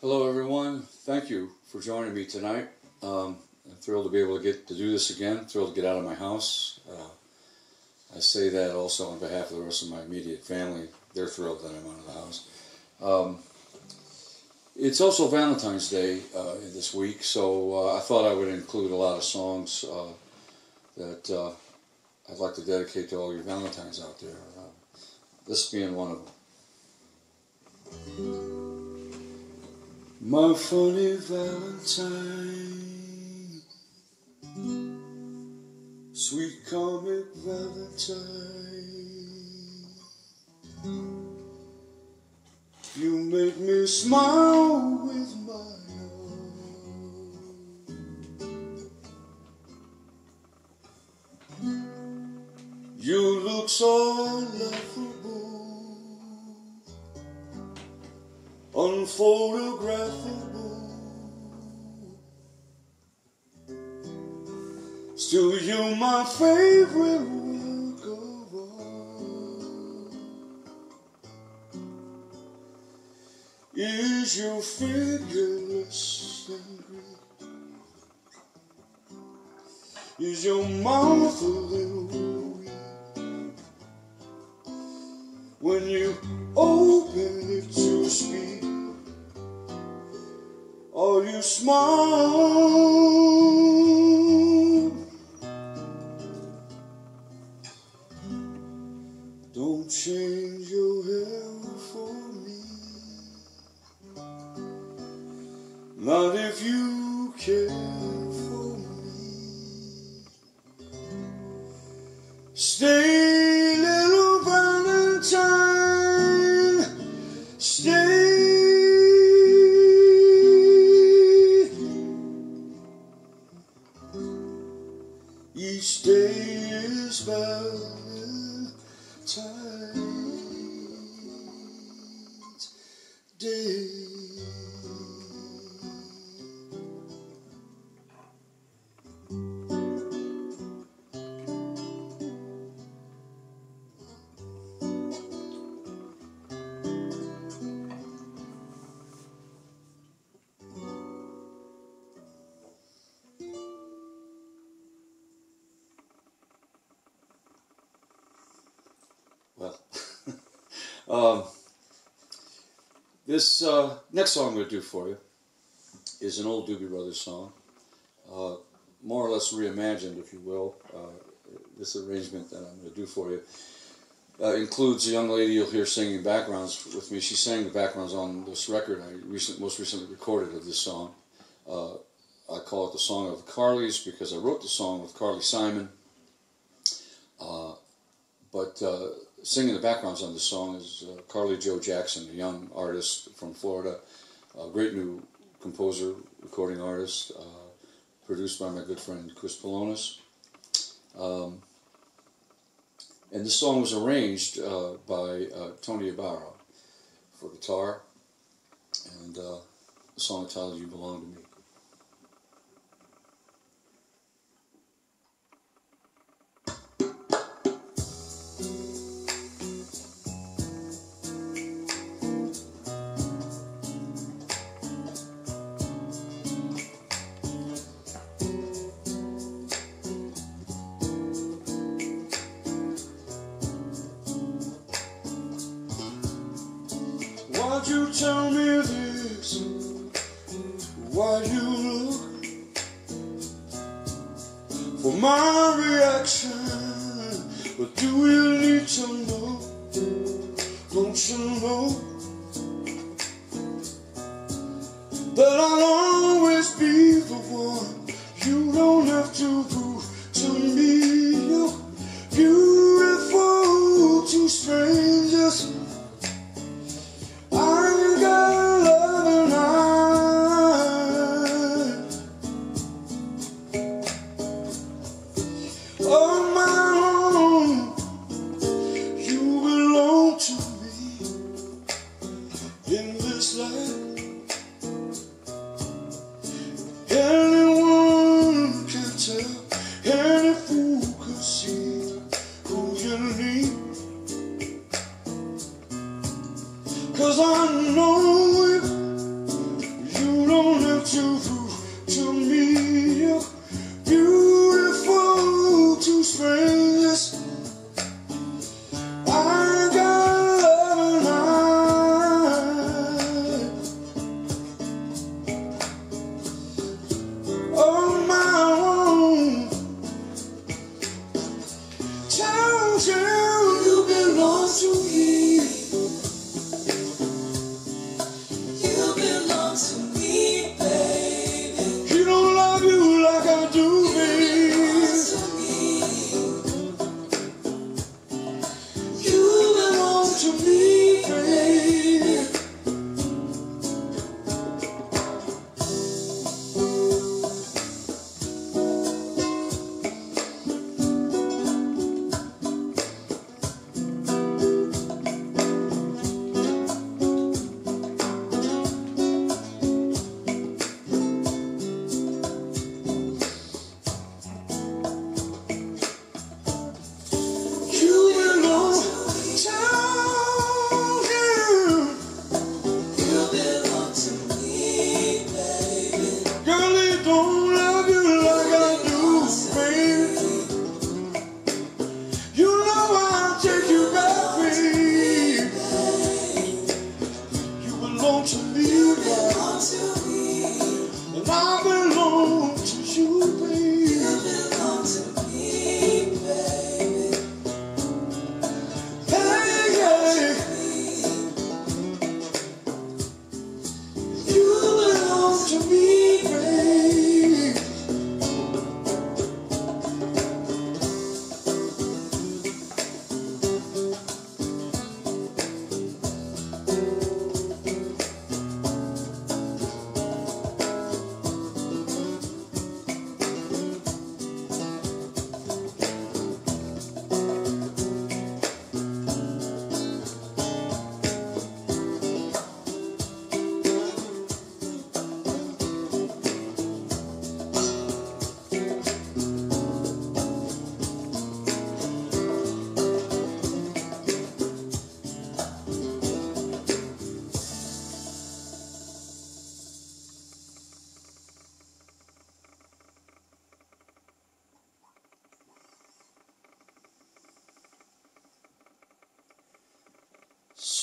Hello, everyone. Thank you for joining me tonight. Um, I'm thrilled to be able to get to do this again. Thrilled to get out of my house. Uh, I say that also on behalf of the rest of my immediate family. They're thrilled that I'm out of the house. Um, it's also Valentine's Day uh, this week, so uh, I thought I would include a lot of songs uh, that uh, I'd like to dedicate to all your Valentines out there. Uh, this being one of them. My funny Valentine, sweet comic Valentine, you make me smile with my own. You look so laughable unphotographable. Still, you're my favorite work of art. Is your figure less than? Is your mouth a little weak? When you open it to speak you. Don't change your hair for me, not if you care for me. Stay, little Valentine, stay. Um, this uh, next song I'm going to do for you is an old Doobie Brothers song, uh, more or less reimagined, if you will. Uh, this arrangement that I'm going to do for you uh, includes a young lady you'll hear singing backgrounds with me. She sang the backgrounds on this record I recent, most recently recorded of this song. Uh, I call it the Song of the Carlys because I wrote the song with Carly Simon. Uh, but singing the backgrounds on this song is uh, Carly Joe Jackson, a young artist from Florida, a great new composer, recording artist, uh, produced by my good friend Chris Pelonis. Um, and this song was arranged uh, by uh, Tony Ibarra for guitar, and uh, the song entitled "You Belong to Me." Tell me this? Why'd you look for my reaction? But do you need to know? Don't you know that I'll always be the one? You don't have to prove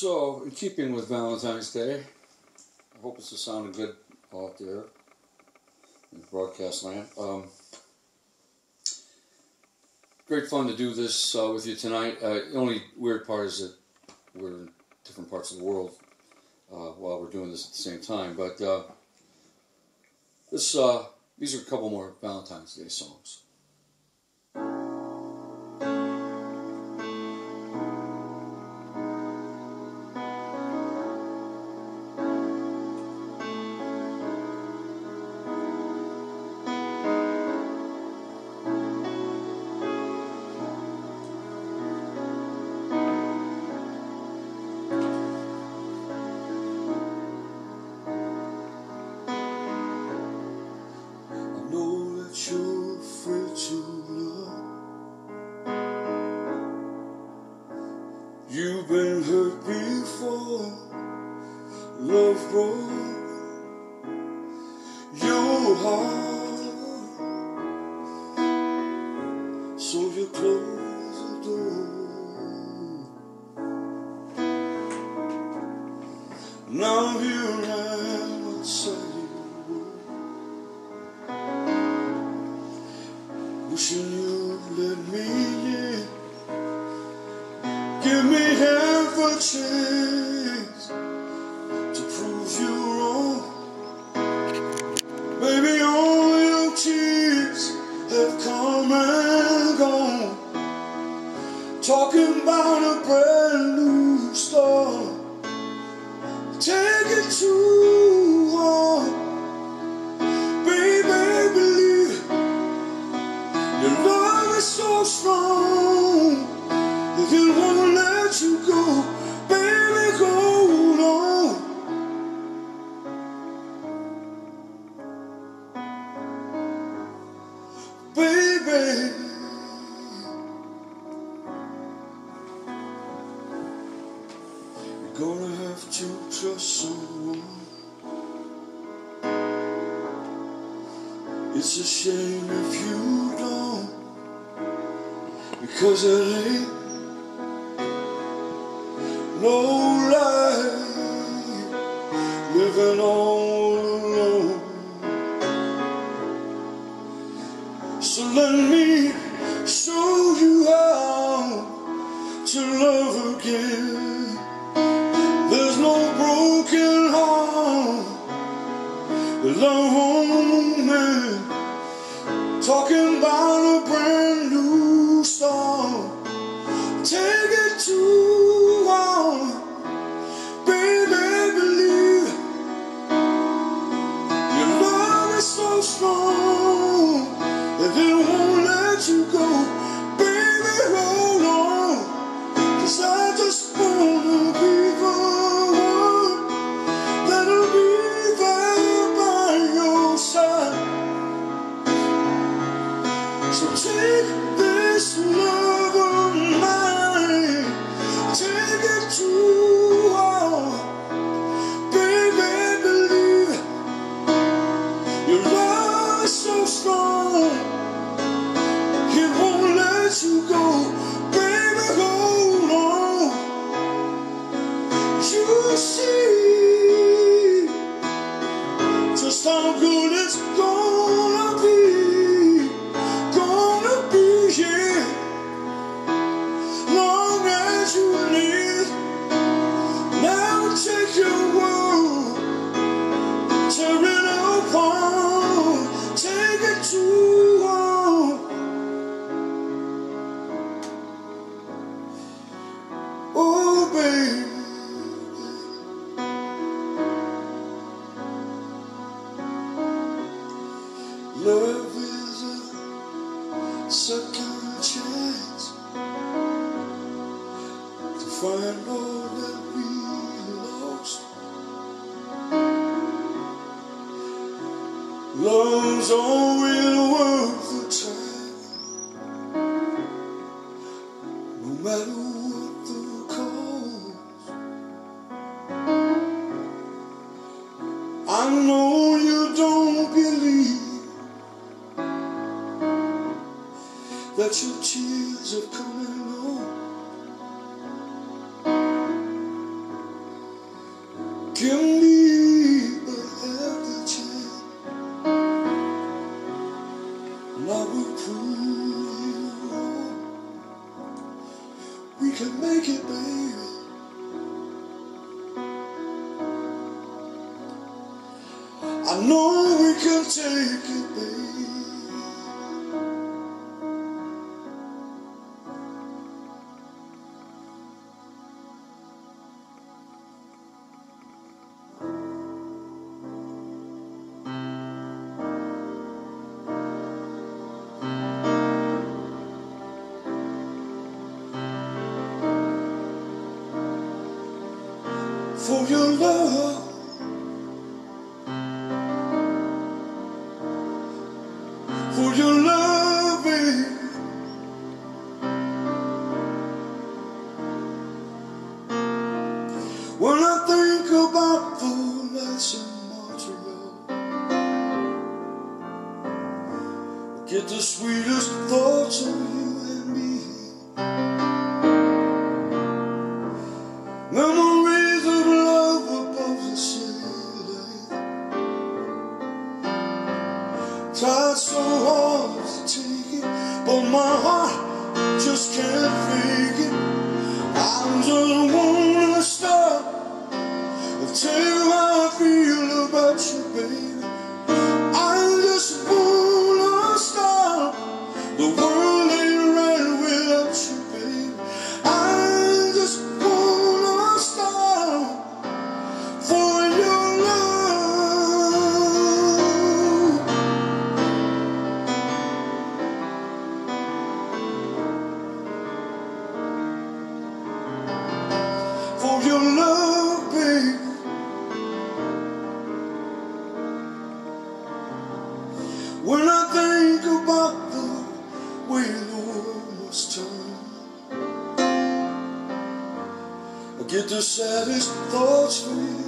So, in keeping with Valentine's Day, I hope this is sounding good out there in broadcast land. Um, great fun to do this uh, with you tonight. Uh, the only weird part is that we're in different parts of the world uh, while we're doing this at the same time. But uh, this, uh, these are a couple more Valentine's Day songs. You've been hurt before. Love broke It's a shame if you don't, because it ain't So let me show you how to love again. There's no broken heart, love won't mend. Talking about second chance to find all that we lost. Love's on. that your tears have come. for your love. For your loving. When I think about the nights in Montreal, get the sweetest thoughts tell you how I feel about you, baby. When I think about the way the world must turn, I get the saddest thoughts for you.